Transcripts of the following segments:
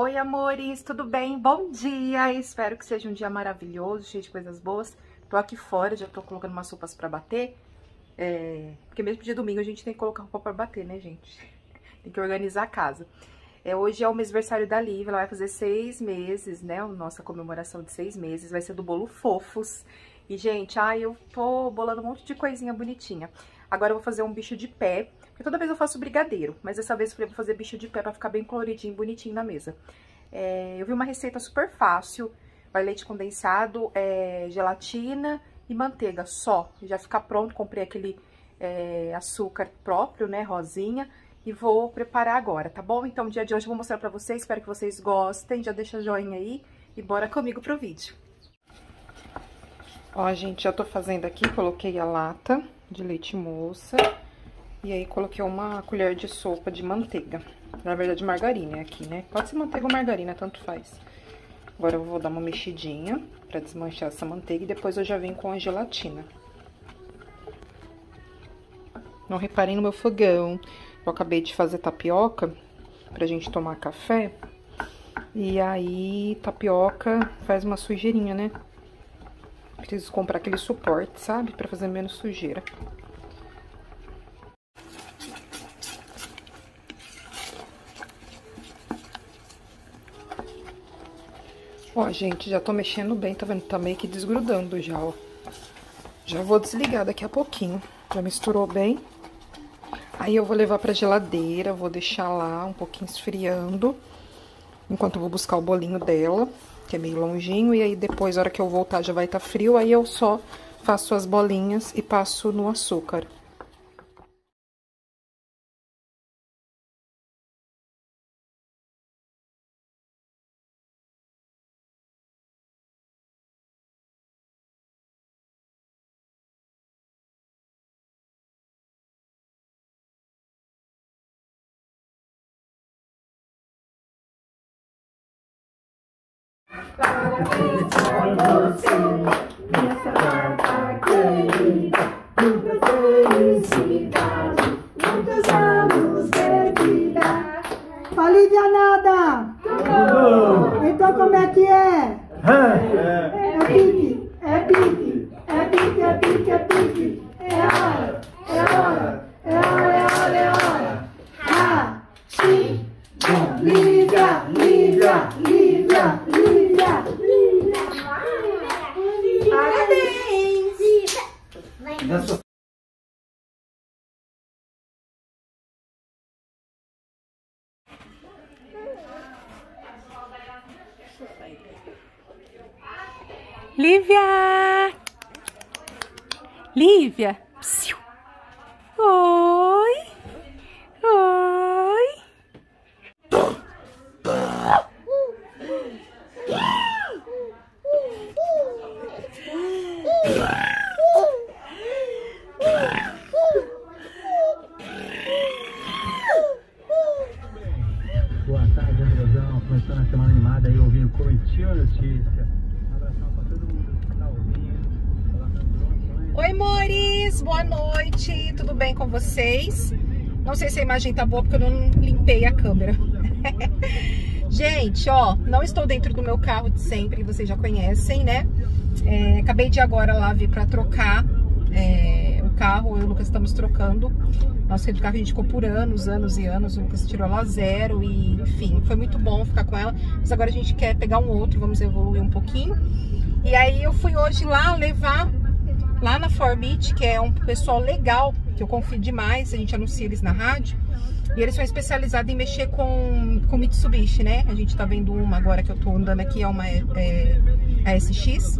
Oi, amores, tudo bem? Bom dia! Espero que seja um dia maravilhoso, cheio de coisas boas. Tô aqui fora, já tô colocando umas roupas pra bater. É... Porque mesmo dia domingo a gente tem que colocar roupa pra bater, né, gente? Tem que organizar a casa. É, hoje é o aniversário da Lívia, ela vai fazer seis meses, né? Nossa comemoração de seis meses. Vai ser do bolo Fofos. E, gente, ai, eu tô bolando um monte de coisinha bonitinha. Agora eu vou fazer um bicho de pé, porque toda vez eu faço brigadeiro, mas dessa vez eu falei, vou fazer bicho de pé pra ficar bem coloridinho, bonitinho na mesa. É, eu vi uma receita super fácil, vai leite condensado, é, gelatina e manteiga só. Já fica pronto, comprei aquele é, açúcar próprio, né, rosinha, e vou preparar agora, tá bom? Então, dia de hoje eu vou mostrar pra vocês, espero que vocês gostem, já deixa joinha aí e bora comigo pro vídeo. Ó, gente, já tô fazendo aqui, coloquei a lata de leite moça. E aí coloquei uma colher de sopa de manteiga. Na verdade, margarina aqui, né? Pode ser manteiga ou margarina, tanto faz. Agora eu vou dar uma mexidinha pra desmanchar essa manteiga e depois eu já venho com a gelatina. Não reparem no meu fogão. Eu acabei de fazer tapioca pra gente tomar café. E aí, tapioca faz uma sujeirinha, né? Preciso comprar aquele suporte, sabe? Pra fazer menos sujeira. Ó, gente, já tô mexendo bem, tá vendo? Tá meio que desgrudando já, ó. Já vou desligar daqui a pouquinho. Já misturou bem. Aí eu vou levar pra geladeira, vou deixar lá um pouquinho esfriando. Enquanto eu vou buscar o bolinho dela que é meio longinho, e aí depois, na hora que eu voltar, já vai estar tá frio, aí eu só faço as bolinhas e passo no açúcar. Parabéns a você nessa data querida. Muita felicidade, muitos anos de vida. Olivia nada! Então como é que é? É, É pique, é pique, é pique, é pique, é pique. É é hora, Na sua- Lívia! Lívia! Psiu. Oi! Aí, Notícia. Tá ouvindo. Colocando doações. Oi, amores! Boa noite! Tudo bem com vocês? Não sei se a imagem tá boa porque eu não limpei a câmera. Gente, ó, não estou dentro do meu carro de sempre, vocês já conhecem, né? É, acabei de agora lá vir pra trocar é, carro, eu e o Lucas estamos trocando. Nosso carro a gente ficou por anos, anos e anos. O Lucas tirou ela zero e, enfim, foi muito bom ficar com ela. Mas agora a gente quer pegar um outro, vamos evoluir um pouquinho. E aí eu fui hoje lá levar lá na Forbit, que é um pessoal legal, que eu confio demais, a gente anuncia eles na rádio. E eles são especializados em mexer com, com Mitsubishi, né? A gente tá vendo uma agora que eu tô andando aqui, é uma é, a SX.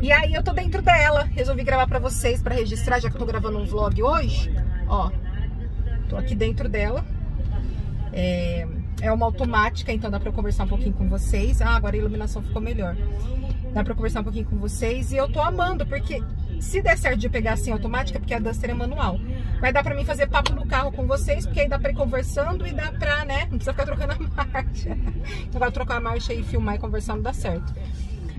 E aí eu tô dentro dela, resolvi gravar pra vocês, pra registrar, já que eu tô gravando um vlog hoje. Ó, tô aqui dentro dela. É, é uma automática, então dá pra eu conversar um pouquinho com vocês. Ah, agora a iluminação ficou melhor. Dá pra eu conversar um pouquinho com vocês e eu tô amando, porque se der certo de eu pegar assim automática, porque a Duster é manual, vai dar pra mim fazer papo no carro com vocês, porque aí dá pra ir conversando e dá pra, né, não precisa ficar trocando a marcha. Então vai trocar a marcha e filmar e conversar não dá certo.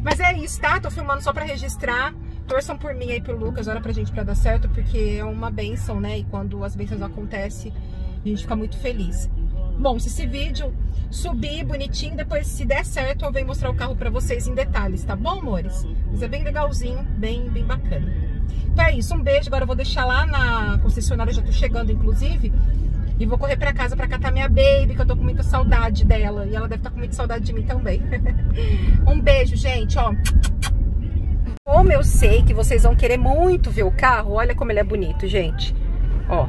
Mas é isso, tá? Tô filmando só pra registrar. Torçam por mim aí, pro Lucas, ora pra gente pra dar certo, porque é uma benção, né? E quando as bênçãos acontecem, a gente fica muito feliz. Bom, se esse vídeo subir bonitinho, depois se der certo eu venho mostrar o carro pra vocês em detalhes, tá bom, amores? Mas é bem legalzinho, bem, bem bacana. Então é isso, um beijo, agora eu vou deixar lá na concessionária, já tô chegando inclusive, e vou correr pra casa pra catar minha baby, que eu tô com muita saudade dela, e ela deve estar tá com muita saudade de mim também. um beijo, gente, ó. Como eu sei que vocês vão querer muito ver o carro, olha como ele é bonito, gente. Ó,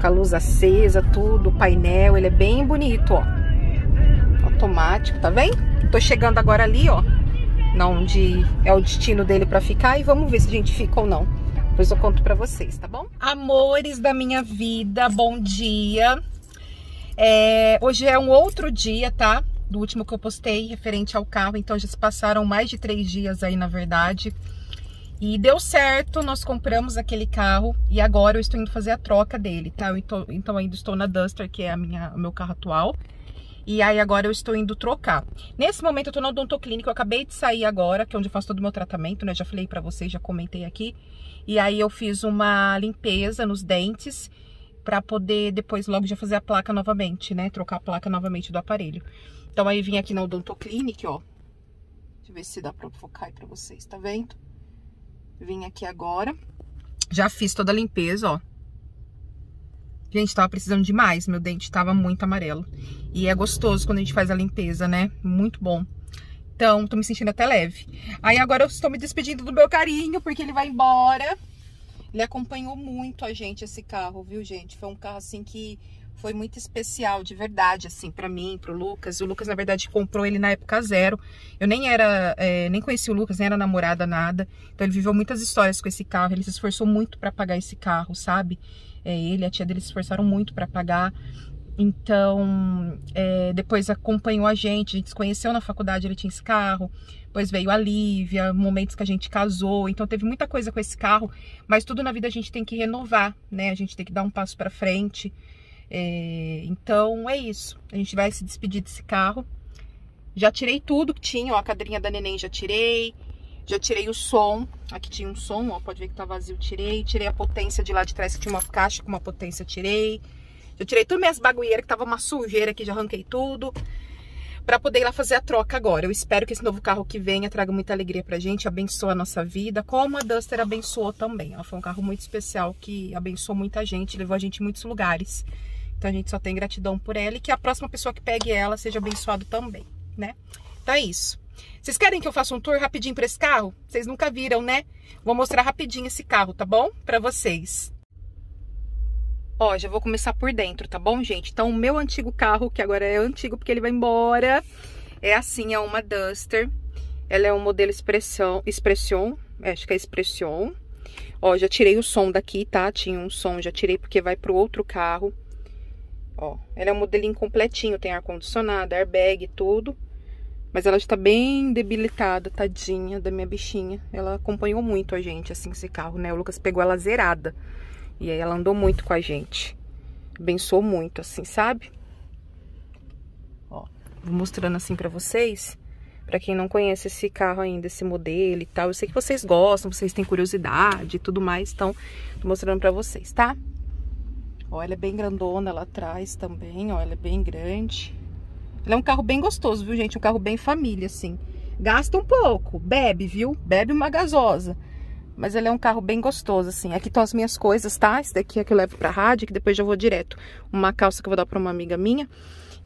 com a luz acesa, tudo, o painel, ele é bem bonito, ó. Automático, tá vendo? Tô chegando agora ali, ó, onde é o destino dele pra ficar e vamos ver se a gente fica ou não. Depois eu conto pra vocês, tá bom? Amores da minha vida, bom dia. É, hoje é um outro dia, tá? Do último que eu postei referente ao carro, então já se passaram mais de três dias aí, na verdade. E deu certo, nós compramos aquele carro e agora eu estou indo fazer a troca dele, tá? Tô, então ainda estou na Duster, que é a minha, o meu carro atual. E aí agora eu estou indo trocar. Nesse momento eu tô na odontoclínica, eu acabei de sair agora, que é onde eu faço todo o meu tratamento, né? Já falei pra vocês, já comentei aqui. E aí eu fiz uma limpeza nos dentes para poder depois logo já fazer a placa novamente, né? Trocar a placa novamente do aparelho. Então aí vim aqui na odontoclínica, ó. Deixa eu ver se dá pra focar aí pra vocês, tá vendo? Vim aqui agora. Já fiz toda a limpeza, ó. Gente, tava precisando demais. Meu dente tava muito amarelo. E é gostoso quando a gente faz a limpeza, né? Muito bom. Então, tô me sentindo até leve. Aí agora eu estou me despedindo do meu carinho, porque ele vai embora. Ele acompanhou muito a gente, esse carro, viu, gente? Foi um carro, assim, que foi muito especial, de verdade, assim, para mim, pro Lucas. O Lucas, na verdade, comprou ele na época zero. Eu nem era, é, nem conheci o Lucas, nem era namorada, nada. Então ele viveu muitas histórias com esse carro. Ele se esforçou muito para pagar esse carro, sabe? É, ele e a tia dele se esforçaram muito para pagar. Então, é, depois acompanhou a gente, a gente se conheceu na faculdade, ele tinha esse carro. Depois veio a Lívia, momentos que a gente casou. Então, teve muita coisa com esse carro. Mas tudo na vida a gente tem que renovar, né? A gente tem que dar um passo para frente. É, então é isso. A gente vai se despedir desse carro. Já tirei tudo que tinha, ó, a cadeirinha da neném já tirei. Já tirei o som. Aqui tinha um som, ó, pode ver que tá vazio, tirei. Tirei a potência de lá de trás, que tinha uma caixa com uma potência, tirei. Já tirei tudo minhas bagueiras, que tava uma sujeira aqui, já arranquei tudo. Pra poder ir lá fazer a troca agora. Eu espero que esse novo carro que venha traga muita alegria pra gente, abençoe a nossa vida, como a Duster abençoou também. Ó, foi um carro muito especial que abençoou muita gente, levou a gente em muitos lugares. Então a gente só tem gratidão por ela e que a próxima pessoa que pegue ela seja abençoado também, né? Então é isso. Vocês querem que eu faça um tour rapidinho para esse carro? Vocês nunca viram, né? Vou mostrar rapidinho esse carro, tá bom? Para vocês. Ó, já vou começar por dentro, tá bom, gente? Então, o meu antigo carro, que agora é antigo porque ele vai embora, é assim, é uma Duster. Ela é um modelo Expression, Expression, é, acho que é Expression. Ó, já tirei o som daqui, tá? Tinha um som, já tirei porque vai pro outro carro. Ó, ela é um modelinho completinho, tem ar-condicionado, airbag tudo. Mas ela está bem debilitada, tadinha da minha bichinha. Ela acompanhou muito a gente, assim, esse carro, né? O Lucas pegou ela zerada. E aí ela andou muito com a gente. Abençoou muito, assim, sabe? Ó, vou mostrando assim pra vocês. Pra quem não conhece esse carro ainda, esse modelo e tal. Eu sei que vocês gostam, vocês têm curiosidade e tudo mais. Então, tô mostrando pra vocês, tá? Ó, ela é bem grandona lá atrás também, ó, ela é bem grande. Ela é um carro bem gostoso, viu, gente? Um carro bem família, assim. Gasta um pouco, bebe, viu? Bebe uma gasosa. Mas ele é um carro bem gostoso, assim. Aqui estão as minhas coisas, tá? Esse daqui é que eu levo pra rádio, que depois já vou direto. Uma calça que eu vou dar pra uma amiga minha.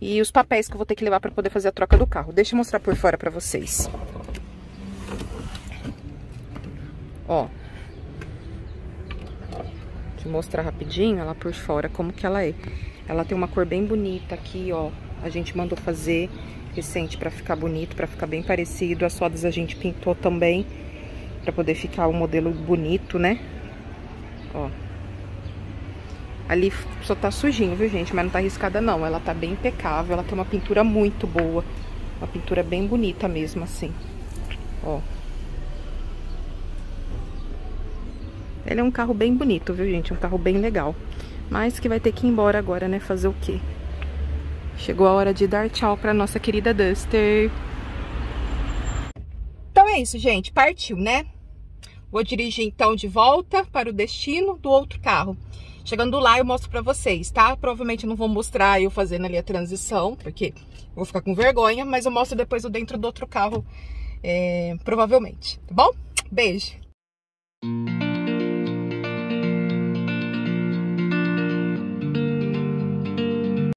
E os papéis que eu vou ter que levar pra poder fazer a troca do carro. Deixa eu mostrar por fora pra vocês. Ó, Eu mostrar rapidinho ela por fora, como que ela é. Ela tem uma cor bem bonita aqui, ó. A gente mandou fazer recente pra ficar bonito, pra ficar bem parecido. As rodas a gente pintou também, pra poder ficar um modelo bonito, né? Ó. Ali só tá sujinho, viu, gente? Mas não tá arriscada, não. Ela tá bem impecável. Ela tem uma pintura muito boa. Uma pintura bem bonita mesmo, assim. Ó. Ele é um carro bem bonito, viu, gente? Um carro bem legal. Mas que vai ter que ir embora agora, né? Fazer o quê? Chegou a hora de dar tchau pra nossa querida Duster. Então é isso, gente. Partiu, né? Vou dirigir então de volta para o destino do outro carro. Chegando lá eu mostro pra vocês, tá? Provavelmente eu não vou mostrar eu fazendo ali a transição, porque eu vou ficar com vergonha, mas eu mostro depois o dentro do outro carro, é, provavelmente, tá bom? Beijo!